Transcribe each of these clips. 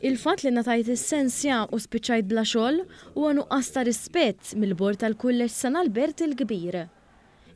Il-fatt li ngħatajt is-sensja u spiċċajt bla xogħol huwa nuqqas ta' rispett mill-Bord tal-Kulleġġ San Albert il-Kbir.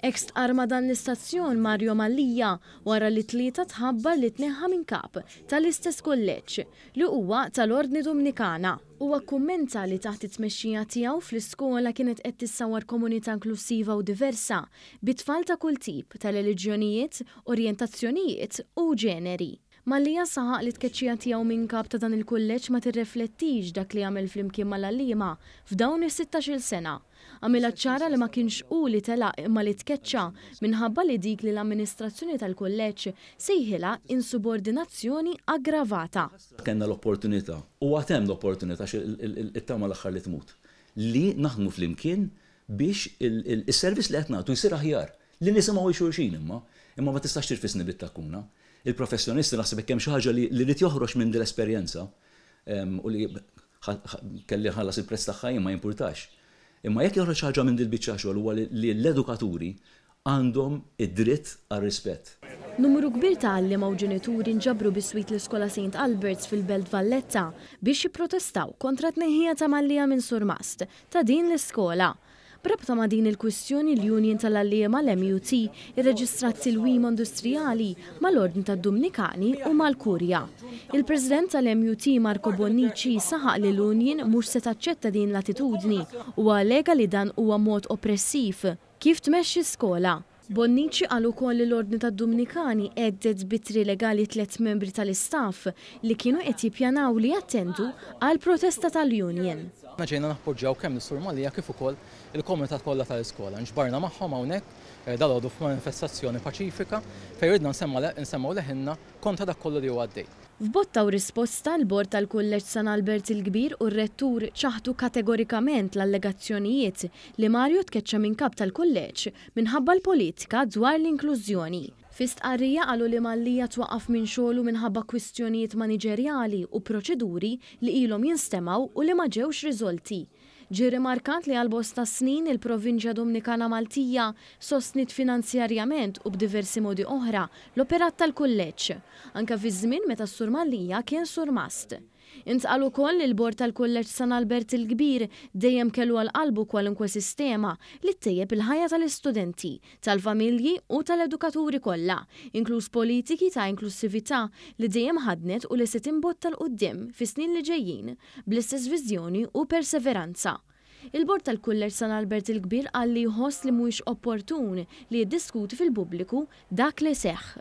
Hekk stqarr ma' dan l-istazzjon Mario Mallia wara li t-Tlieta tħabbar li tneħħa minn Kap tal-istess kulleġġ li huwa tal-Ordni Dumnikana. Huwa kkummenta li taħt it-tmexxija tiegħu fl-iskola kienet qed tissawwar komunità inklussiva u diversa, bi tfal ta' kull tip ta' reliġjonijiet, orjentazzjonijiet u ġeneri. Mallia saħaq li t-tkeċċija tiegħu minn kap ta' dan il-kulleġġ ma tirreflettix dak li għamel flimkien mal-għalliema f'dawn is-sittax-il sena. Għamilha ċara li ma kienx hu li telaq imma li tkeċċa minħabba li dik li l-amministrazzjoni tal-kulleġġ sejħilha insubordinazzjoni aggravata. Kellna l-opportunità, u għad hemm l-opportunità għax it-tama l-aħħar li tmut, li naħdmu flimkien biex is-servizz li qed nagħtu jsir aħjar. Li nisimgħu lil xulxin imma. Imma ma tistax tirfisni bit-takkuna. Il-professjonisti naħseb jekk hemm xi ħaġa li ried joħroġ minn din l-esperjenza, u li kelli nħallas il-prezz tagħha jien ma jimpurtax, imma jekk joħroġ xi ħaġa minn din il-biċċa xogħol huwa li l-edukaturi għandhom id-dritt għar-rispett. Numru kbir ta' għalliema u ġenituri nġabru biswit l-Iskola Saint Alberts fil-Belt Valletta biex jipprotestaw kontra t-tneħħija ta' mgħallija minn surmast ta' din l-iskola. B'rabta ma' din il-kwistjoni l-Union tal-Għalliema l-MUT irreġistrat tilwima industrijali mal-Ordni tad-Dumnikani u mal-Kurja. Il-President tal-MUT Marco Bonnici saħaq li l-Union mhux se taċċetta din l-attitudni u alega li dan huwa mod oppressiv Kif tmexxi skola? Bonnici qal ukoll li l-Ordni tad-Dumnikani għedded b'ittri legali tliet membri tal-istaff li kienu qed jippjanaw li jattendu għall-protesta tal-union. Aħna ġejna nappoġġjaw kemm lis-Sur Mallia kif ukoll il-komunità kollha tal-iskola. Nġbarna magħhom hawnhekk dalgħodu f'manifestazzjoni paċifika fejn ridna nsemmgħu leħinna kontra dak kollu li hu għaddej. F'botta u risposta, il-Bord tal-Kulleġġ San Albert il-Kbir u r-Rettur ċaħdu kategorikament l-allegazzjonijiet li Mario tkeċċa minn Kap tal-Kulleġġ minħabba l-politika dwar l-inklużjoni. Fi stqarrija qalu li Mallia twaqqaf minn xogħlu minħabba kwistjonijiet maniġerjali u proċeduri li ilhom jinstemgħu u li ma ġewx riżolti. Ġie rrimarkat li għal bosta snin il-Provinċja Domnikana Maltija sostniet finanzjarjament u b'diversi modi oħra l-operat tal-Kulleġġ, anke fiż-żmien meta s-Sur Mallia kien Surmast. Intqal ukoll li l-Bord tal-Kulleġġ San Albert il-Kbir dejjem kellu għal qalbu kwalunkwe sistema li ttejjeb il-ħajja tal-istudenti, tal-familji u tal-edukaturi kollha, inkluż politiki ta' inklussività li dejjem ħaddnet u li se timbotta 'l quddiem fis-snin li ġejjin. bl-istess viżjoni u perseveranza. Il-Bord tal-Kulleġġ San Albert il-Kbir qal li jħoss li mhuwiex opportun li jiddiskuti fil-pubbliku dak li seħħ.